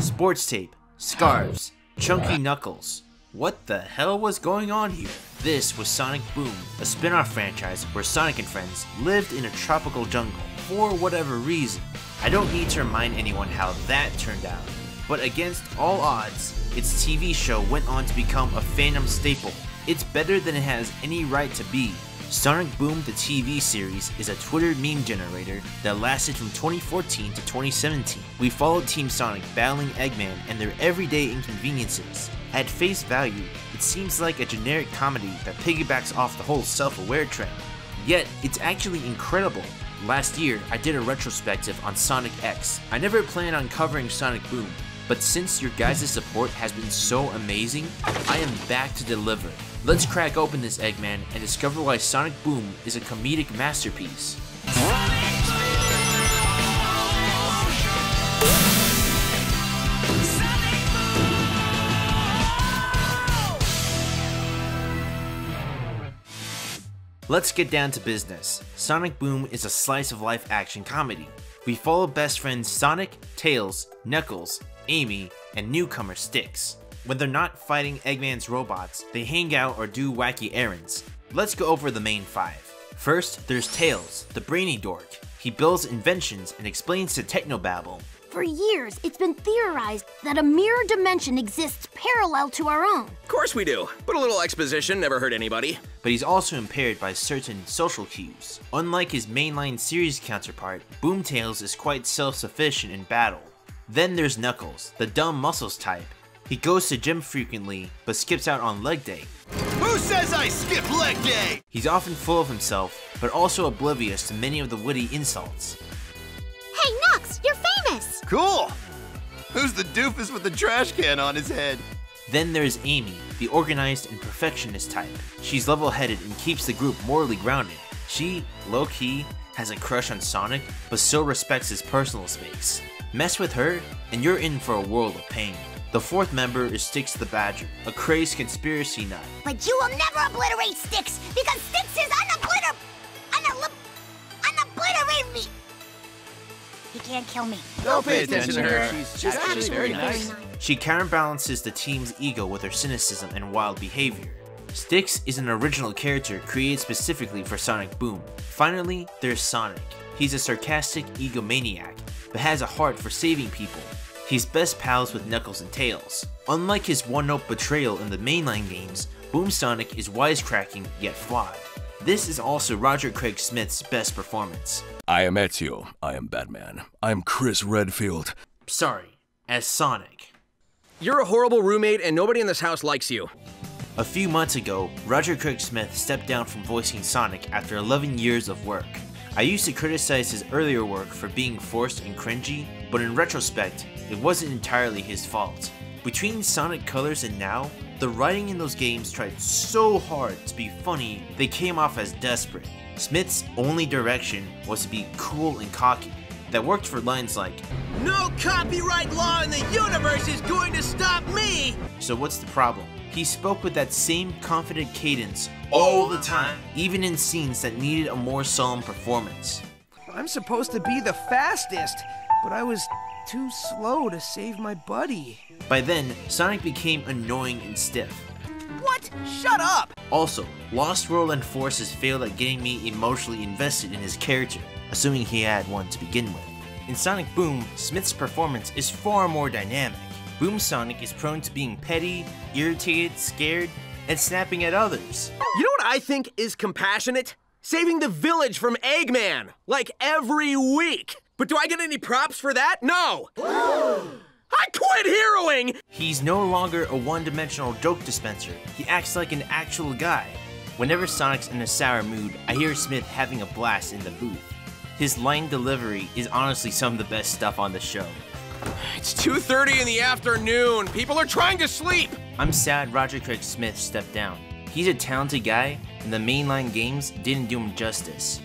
sports tape, scarves, chunky knuckles. What the hell was going on here? This was Sonic Boom, a spin-off franchise where Sonic and friends lived in a tropical jungle for whatever reason. I don't need to remind anyone how that turned out, but against all odds, its TV show went on to become a fandom staple. It's better than it has any right to be. Sonic Boom the TV series is a Twitter meme generator that lasted from 2014 to 2017. We followed Team Sonic battling Eggman and their everyday inconveniences. At face value, it seems like a generic comedy that piggybacks off the whole self-aware trend. Yet, it's actually incredible. Last year, I did a retrospective on Sonic X. I never planned on covering Sonic Boom, but since your guys' support has been so amazing, I am back to deliver. Let's crack open this Eggman and discover why Sonic Boom is a comedic masterpiece. Let's get down to business. Sonic Boom is a slice of life action comedy. We follow best friends Sonic, Tails, Knuckles, Amy, and newcomer Sticks. When they're not fighting Eggman's robots, they hang out or do wacky errands. Let's go over the main five. First, there's Tails, the brainy dork. He builds inventions and explains to Technobabble. For years, it's been theorized that a mirror dimension exists parallel to our own. Of course we do, but a little exposition never hurt anybody. But he's also impaired by certain social cues. Unlike his mainline series counterpart, Boomtails is quite self-sufficient in battle. Then there's Knuckles, the dumb muscles type. He goes to gym frequently, but skips out on leg day. Who says I skip leg day? He's often full of himself, but also oblivious to many of the witty insults. Hey, Knux, you're famous! Cool. Who's the doofus with the trash can on his head? Then there's Amy, the organized and perfectionist type. She's level-headed and keeps the group morally grounded. She, low-key, has a crush on Sonic, but still respects his personal space. Mess with her, and you're in for a world of pain. The fourth member is Sticks the Badger, a crazed conspiracy nut. But you will never obliterate Sticks, because Sticks is unobliter... Unol... unobliterate me! He can't kill me. Don't pay attention to her. She's She's actually very nice. She counterbalances the team's ego with her cynicism and wild behavior. Sticks is an original character created specifically for Sonic Boom. Finally, there's Sonic. He's a sarcastic egomaniac, but has a heart for saving people. He's best pals with Knuckles and Tails. Unlike his one-note betrayal in the mainline games, Boom Sonic is wisecracking yet flawed. This is also Roger Craig Smith's best performance. I am Ezio. I am Batman. I am Chris Redfield. Sorry, as Sonic. You're a horrible roommate and nobody in this house likes you. A few months ago, Roger Craig Smith stepped down from voicing Sonic after 11 years of work. I used to criticize his earlier work for being forced and cringy, but in retrospect, it wasn't entirely his fault. Between Sonic Colors and now, the writing in those games tried so hard to be funny, they came off as desperate. Smith's only direction was to be cool and cocky. That worked for lines like, No copyright law in the universe is going to stop me. So what's the problem? He spoke with that same confident cadence all the time, even in scenes that needed a more solemn performance. I'm supposed to be the fastest, but I was too slow to save my buddy. By then, Sonic became annoying and stiff. What? Shut up! Also, Lost World and Forces failed at getting me emotionally invested in his character, assuming he had one to begin with. In Sonic Boom, Smith's performance is far more dynamic. Boom Sonic is prone to being petty, irritated, scared, and snapping at others. You know what I think is compassionate? Saving the village from Eggman, like every week. But do I get any props for that? No! I quit heroing! He's no longer a one-dimensional joke dispenser. He acts like an actual guy. Whenever Sonic's in a sour mood, I hear Smith having a blast in the booth. His line delivery is honestly some of the best stuff on the show. It's 2.30 in the afternoon. People are trying to sleep. I'm sad Roger Craig Smith stepped down. He's a talented guy, and the mainline games didn't do him justice.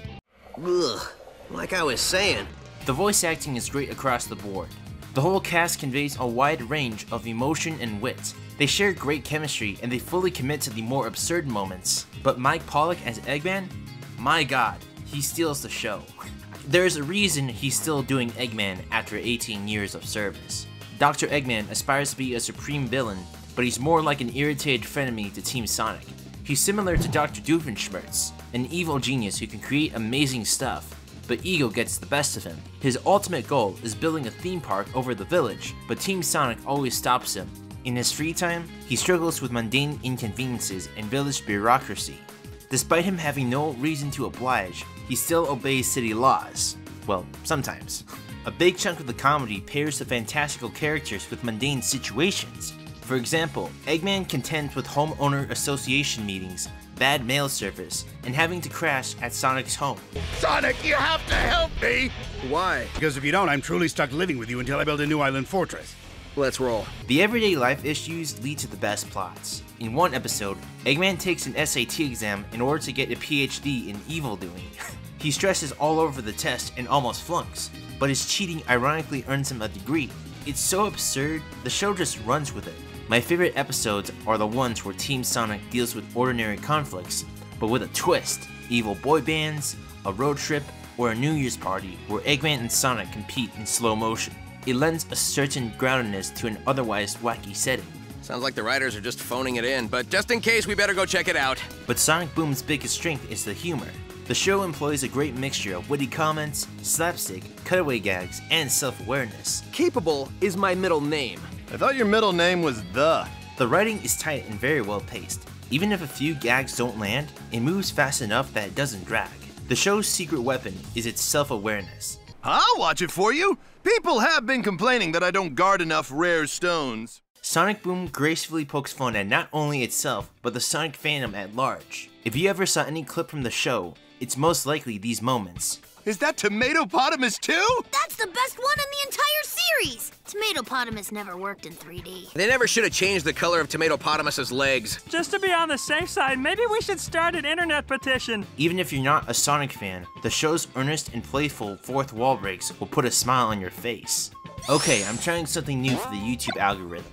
Ugh, like I was saying. The voice acting is great across the board. The whole cast conveys a wide range of emotion and wit. They share great chemistry and they fully commit to the more absurd moments. But Mike Pollock as Eggman? My god, he steals the show. There's a reason he's still doing Eggman after 18 years of service. Dr. Eggman aspires to be a supreme villain, but he's more like an irritated frenemy to Team Sonic. He's similar to Dr. Doofenshmirtz, an evil genius who can create amazing stuff, but ego gets the best of him. His ultimate goal is building a theme park over the village, but Team Sonic always stops him. In his free time, he struggles with mundane inconveniences and village bureaucracy. Despite him having no reason to oblige, he still obeys city laws. Well, sometimes. A big chunk of the comedy pairs the fantastical characters with mundane situations. For example, Eggman contends with homeowner association meetings, bad mail service, and having to crash at Sonic's home. Sonic, you have to help me! Why? Because if you don't, I'm truly stuck living with you until I build a new island fortress. Let's roll. The everyday life issues lead to the best plots. In one episode, Eggman takes an SAT exam in order to get a PhD in evil doing. he stresses all over the test and almost flunks, but his cheating ironically earns him a degree. It's so absurd, the show just runs with it. My favorite episodes are the ones where Team Sonic deals with ordinary conflicts, but with a twist. Evil boy bands, a road trip, or a New Year's party where Eggman and Sonic compete in slow motion. It lends a certain groundedness to an otherwise wacky setting. Sounds like the writers are just phoning it in, but just in case, we better go check it out. But Sonic Boom's biggest strength is the humor. The show employs a great mixture of witty comments, slapstick, cutaway gags, and self-awareness. Capable is my middle name. I thought your middle name was The. The writing is tight and very well paced. Even if a few gags don't land, it moves fast enough that it doesn't drag. The show's secret weapon is its self-awareness. I'll watch it for you. People have been complaining that I don't guard enough rare stones. Sonic Boom gracefully pokes fun at not only itself, but the Sonic fandom at large. If you ever saw any clip from the show, it's most likely these moments. Is that Tomatopotamus too? That's the best one in the entire series! Tomatopotamus never worked in 3D. They never should have changed the color of Tomato Tomatopotamus's legs. Just to be on the safe side, maybe we should start an internet petition. Even if you're not a Sonic fan, the show's earnest and playful fourth wall breaks will put a smile on your face. Okay, I'm trying something new for the YouTube algorithm.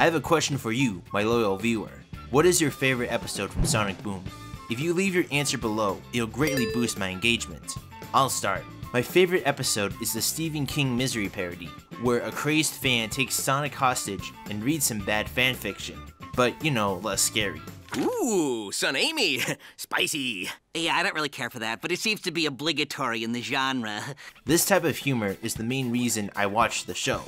I have a question for you, my loyal viewer. What is your favorite episode from Sonic Boom? If you leave your answer below, it'll greatly boost my engagement. I'll start. My favorite episode is the Stephen King Misery parody, where a crazed fan takes Sonic hostage and reads some bad fanfiction, but you know, less scary. Ooh, SonAmy. Spicy. Yeah, I don't really care for that, but it seems to be obligatory in the genre. This type of humor is the main reason I watched the show.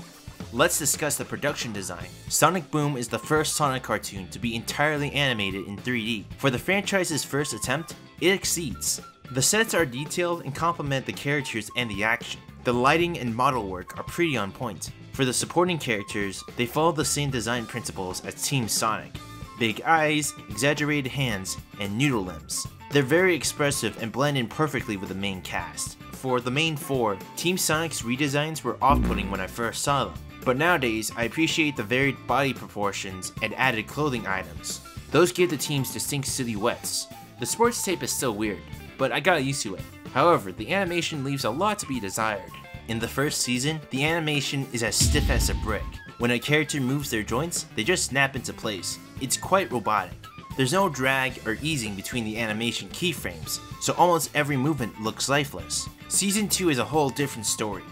Let's discuss the production design. Sonic Boom is the first Sonic cartoon to be entirely animated in 3D. For the franchise's first attempt, it exceeds. The sets are detailed and complement the characters and the action. The lighting and model work are pretty on point. For the supporting characters, they follow the same design principles as Team Sonic. Big eyes, exaggerated hands, and noodle limbs. They're very expressive and blend in perfectly with the main cast. For the main four, Team Sonic's redesigns were off-putting when I first saw them, but nowadays I appreciate the varied body proportions and added clothing items. Those give the teams distinct silhouettes. The sports tape is still weird, but I got used to it. However, the animation leaves a lot to be desired. In the first season, the animation is as stiff as a brick. When a character moves their joints, they just snap into place. It's quite robotic. There's no drag or easing between the animation keyframes, so almost every movement looks lifeless. Season 2 is a whole different story.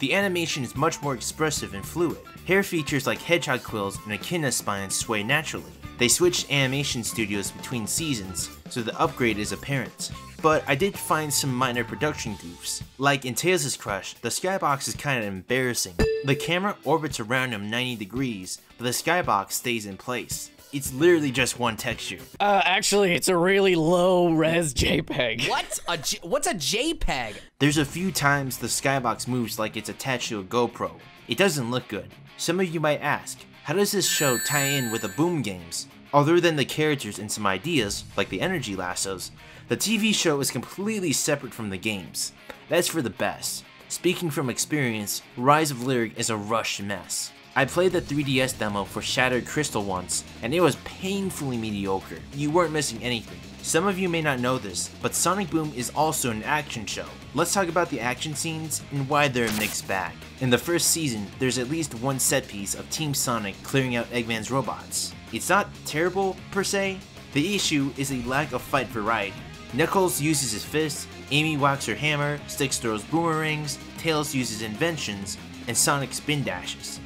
The animation is much more expressive and fluid. Hair features like hedgehog quills and echidna spines sway naturally. They switched animation studios between seasons, so the upgrade is apparent. But I did find some minor production goofs. Like in Tails' Crush, the skybox is kinda embarrassing. The camera orbits around him 90 degrees, but the skybox stays in place. It's literally just one texture. Uh, actually, it's a really low res JPEG. What? A J what's a JPEG? There's a few times the skybox moves like it's attached to a GoPro. It doesn't look good. Some of you might ask, how does this show tie in with the Boom games? Other than the characters and some ideas, like the energy lassos, the TV show is completely separate from the games. That's for the best. Speaking from experience, Rise of Lyric is a rushed mess. I played the 3DS demo for Shattered Crystal once, and it was painfully mediocre. You weren't missing anything. Some of you may not know this, but Sonic Boom is also an action show. Let's talk about the action scenes and why they're a mixed bag. In the first season, there's at least one set piece of Team Sonic clearing out Eggman's robots. It's not terrible, per se. The issue is a lack of fight variety. Knuckles uses his fists, Amy whacks her hammer, Sticks throws boomerangs, Tails uses inventions, and Sonic spin dashes.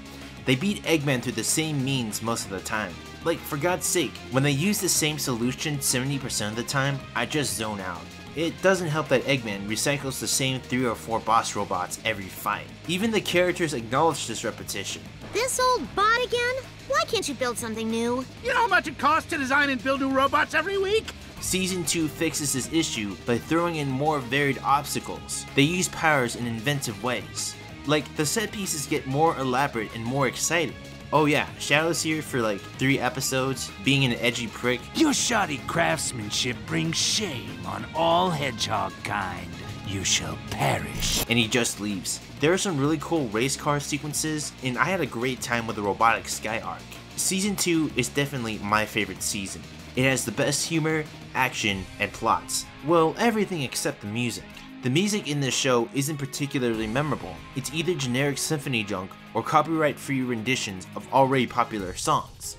They beat Eggman through the same means most of the time. Like, for God's sake, when they use the same solution 70% of the time, I just zone out. It doesn't help that Eggman recycles the same 3 or 4 boss robots every fight. Even the characters acknowledge this repetition. This old bot again? Why can't you build something new? You know how much it costs to design and build new robots every week? Season 2 fixes this issue by throwing in more varied obstacles. They use powers in inventive ways. Like, the set pieces get more elaborate and more exciting. Oh yeah, Shadow's here for like three episodes, being an edgy prick. Your shoddy craftsmanship brings shame on all hedgehog kind. You shall perish. And he just leaves. There are some really cool race car sequences, and I had a great time with the robotic sky arc. Season 2 is definitely my favorite season. It has the best humor, action, and plots. Well, everything except the music. The music in this show isn't particularly memorable. It's either generic symphony junk or copyright-free renditions of already popular songs.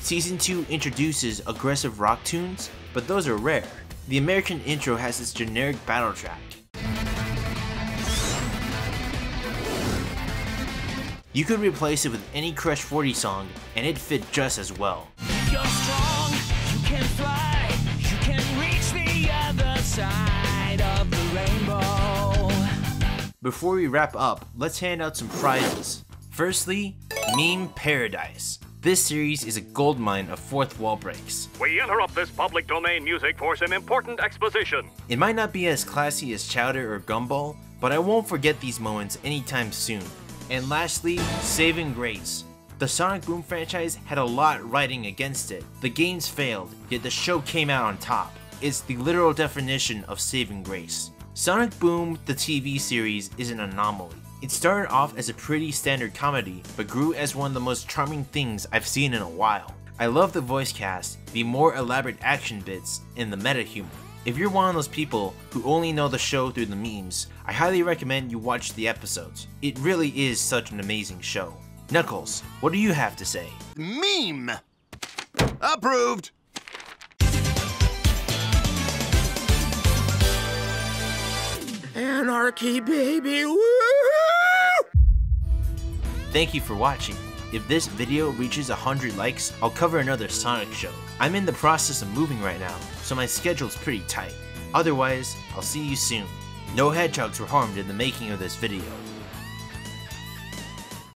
Season 2 introduces aggressive rock tunes, but those are rare. The American intro has this generic battle track. You could replace it with any Crush 40 song and it'd fit just as well. You're Before we wrap up, let's hand out some prizes. Firstly, Meme Paradise. This series is a goldmine of fourth wall breaks. We interrupt this public domain music for some important exposition. It might not be as classy as Chowder or Gumball, but I won't forget these moments anytime soon. And lastly, Saving Grace. The Sonic Boom franchise had a lot riding against it. The games failed, yet the show came out on top. It's the literal definition of saving grace. Sonic Boom, the TV series, is an anomaly. It started off as a pretty standard comedy, but grew as one of the most charming things I've seen in a while. I love the voice cast, the more elaborate action bits, and the meta humor. If you're one of those people who only know the show through the memes, I highly recommend you watch the episodes. It really is such an amazing show. Knuckles, what do you have to say? Meme! Approved! Baby! Thank you for watching. If this video reaches 100 likes, I'll cover another Sonic show. I'm in the process of moving right now, so my schedule's pretty tight. Otherwise, I'll see you soon. No hedgehogs were harmed in the making of this video.